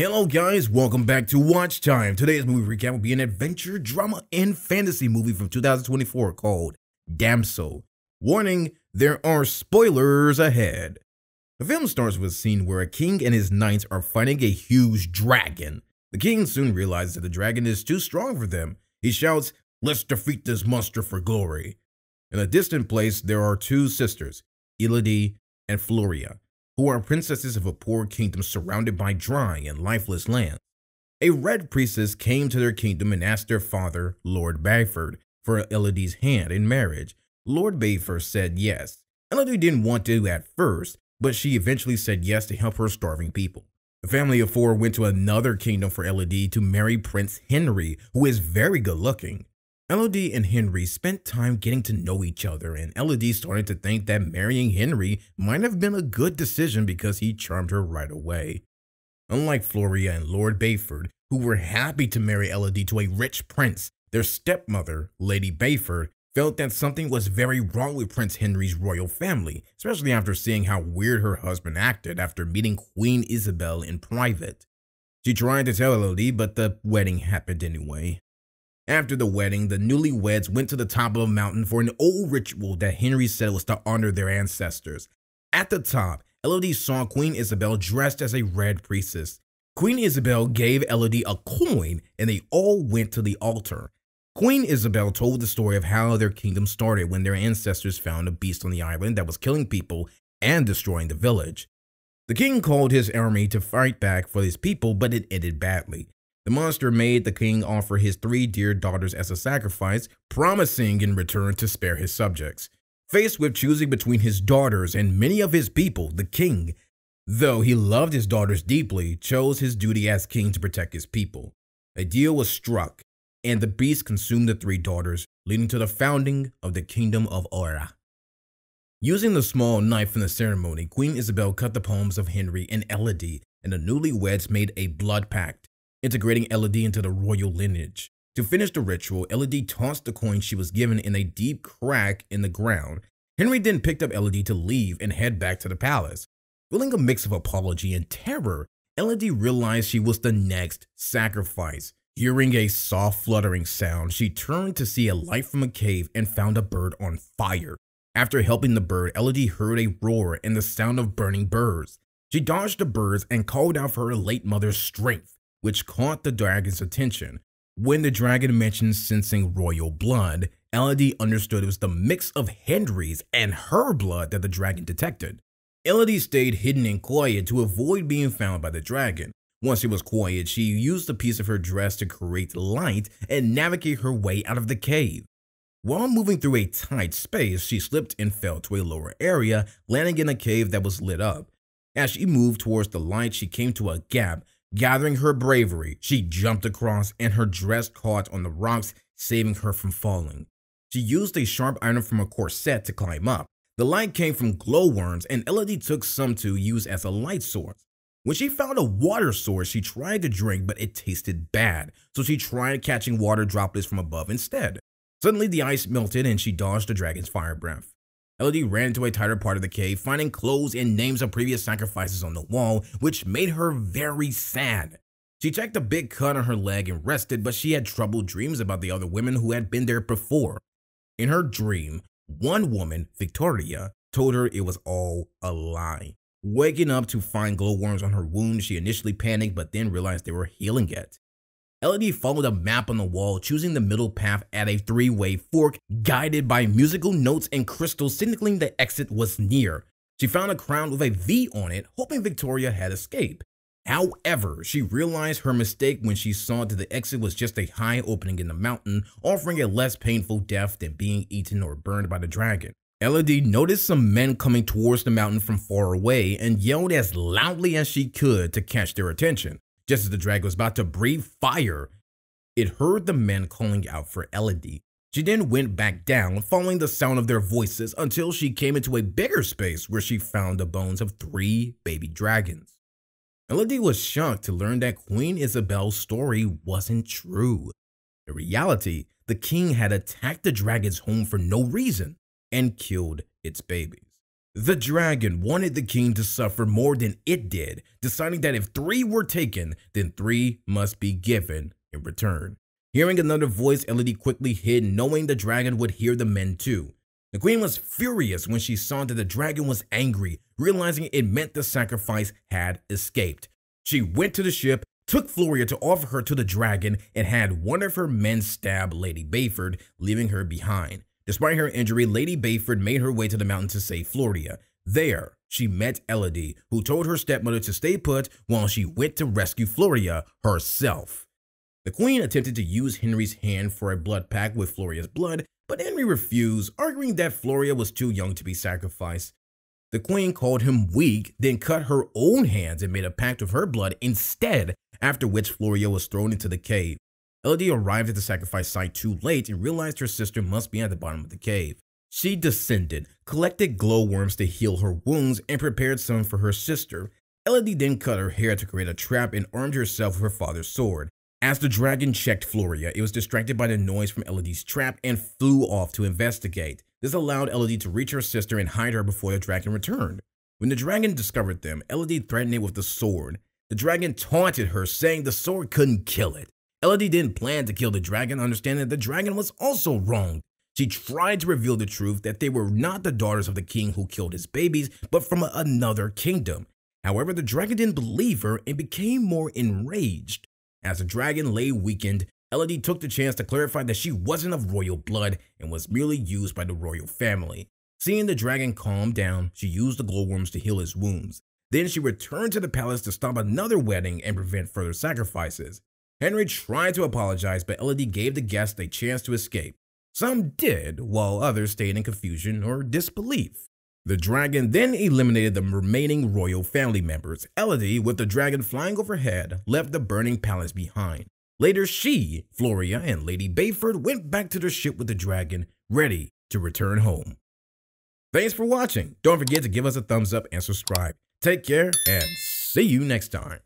Hello guys, welcome back to Watch Time. Today's movie recap will be an adventure, drama, and fantasy movie from 2024 called Damsel. Warning, there are spoilers ahead. The film starts with a scene where a king and his knights are fighting a huge dragon. The king soon realizes that the dragon is too strong for them. He shouts, let's defeat this monster for glory. In a distant place, there are two sisters, Elodie and Floria who are princesses of a poor kingdom surrounded by dry and lifeless lands. A red priestess came to their kingdom and asked their father, Lord Bayford, for Elodie's hand in marriage. Lord Bayford said yes. Elodie didn't want to at first, but she eventually said yes to help her starving people. The family of four went to another kingdom for Elodie to marry Prince Henry, who is very good looking. Elodie and Henry spent time getting to know each other, and Elodie started to think that marrying Henry might have been a good decision because he charmed her right away. Unlike Floria and Lord Bayford, who were happy to marry Elodie to a rich prince, their stepmother, Lady Bayford, felt that something was very wrong with Prince Henry's royal family, especially after seeing how weird her husband acted after meeting Queen Isabel in private. She tried to tell Elodie, but the wedding happened anyway. After the wedding, the newlyweds went to the top of a mountain for an old ritual that Henry said was to honor their ancestors. At the top, Elodie saw Queen Isabel dressed as a red priestess. Queen Isabel gave Elodie a coin and they all went to the altar. Queen Isabel told the story of how their kingdom started when their ancestors found a beast on the island that was killing people and destroying the village. The king called his army to fight back for his people, but it ended badly. The monster made the king offer his three dear daughters as a sacrifice, promising in return to spare his subjects. Faced with choosing between his daughters and many of his people, the king, though he loved his daughters deeply, chose his duty as king to protect his people. A deal was struck, and the beast consumed the three daughters, leading to the founding of the kingdom of Aurea. Using the small knife in the ceremony, Queen Isabel cut the palms of Henry and Elodie, and the newlyweds made a blood pact integrating Elodie into the royal lineage. To finish the ritual, Elodie tossed the coin she was given in a deep crack in the ground. Henry then picked up Elodie to leave and head back to the palace. Feeling a mix of apology and terror, Elodie realized she was the next sacrifice. Hearing a soft fluttering sound, she turned to see a light from a cave and found a bird on fire. After helping the bird, Elodie heard a roar and the sound of burning birds. She dodged the birds and called out for her late mother's strength which caught the dragon's attention. When the dragon mentioned sensing royal blood, Elodie understood it was the mix of Henry's and her blood that the dragon detected. Elodie stayed hidden and quiet to avoid being found by the dragon. Once she was quiet, she used a piece of her dress to create light and navigate her way out of the cave. While moving through a tight space, she slipped and fell to a lower area, landing in a cave that was lit up. As she moved towards the light, she came to a gap Gathering her bravery, she jumped across and her dress caught on the rocks, saving her from falling. She used a sharp iron from a corset to climb up. The light came from glowworms and Elodie took some to use as a light source. When she found a water source, she tried to drink, but it tasted bad, so she tried catching water droplets from above instead. Suddenly, the ice melted and she dodged the dragon's fire breath. Elodie ran into a tighter part of the cave, finding clothes and names of previous sacrifices on the wall, which made her very sad. She checked a big cut on her leg and rested, but she had troubled dreams about the other women who had been there before. In her dream, one woman, Victoria, told her it was all a lie. Waking up to find glowworms on her wound, she initially panicked but then realized they were healing it. Elodie followed a map on the wall, choosing the middle path at a three-way fork, guided by musical notes and crystals signaling the exit was near. She found a crown with a V on it, hoping Victoria had escaped. However, she realized her mistake when she saw that the exit was just a high opening in the mountain, offering a less painful death than being eaten or burned by the dragon. Elodie noticed some men coming towards the mountain from far away and yelled as loudly as she could to catch their attention. Just as the dragon was about to breathe fire, it heard the men calling out for Elodie. She then went back down, following the sound of their voices until she came into a bigger space where she found the bones of three baby dragons. Elodie was shocked to learn that Queen Isabel's story wasn't true. In reality, the king had attacked the dragon's home for no reason and killed its babies. The dragon wanted the king to suffer more than it did, deciding that if three were taken, then three must be given in return. Hearing another voice, Elodie quickly hid, knowing the dragon would hear the men too. The queen was furious when she saw that the dragon was angry, realizing it meant the sacrifice had escaped. She went to the ship, took Floria to offer her to the dragon, and had one of her men stab Lady Bayford, leaving her behind. Despite her injury, Lady Bayford made her way to the mountain to save Floria. There, she met Elodie, who told her stepmother to stay put while she went to rescue Floria herself. The queen attempted to use Henry's hand for a blood pact with Floria's blood, but Henry refused, arguing that Floria was too young to be sacrificed. The queen called him weak, then cut her own hands and made a pact of her blood instead, after which Floria was thrown into the cave. Elodie arrived at the sacrifice site too late and realized her sister must be at the bottom of the cave. She descended, collected glowworms to heal her wounds, and prepared some for her sister. Elodie then cut her hair to create a trap and armed herself with her father's sword. As the dragon checked Floria, it was distracted by the noise from Elodie's trap and flew off to investigate. This allowed Elodie to reach her sister and hide her before the dragon returned. When the dragon discovered them, Elodie threatened it with the sword. The dragon taunted her, saying the sword couldn't kill it. Elodie didn't plan to kill the dragon, understanding that the dragon was also wrong. She tried to reveal the truth that they were not the daughters of the king who killed his babies, but from another kingdom. However, the dragon didn't believe her and became more enraged. As the dragon lay weakened, Elodie took the chance to clarify that she wasn't of royal blood and was merely used by the royal family. Seeing the dragon calm down, she used the glowworms to heal his wounds. Then she returned to the palace to stop another wedding and prevent further sacrifices. Henry tried to apologize, but Elodie gave the guests a chance to escape. Some did, while others stayed in confusion or disbelief. The dragon then eliminated the remaining royal family members. Elodie, with the dragon flying overhead, left the burning palace behind. Later, she, Floria, and Lady Bayford went back to their ship with the dragon, ready to return home. Thanks for watching. Don't forget to give us a thumbs up and subscribe. Take care and see you next time.